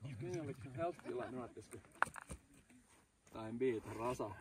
Okej, liksom helt stilla nu att en rasa.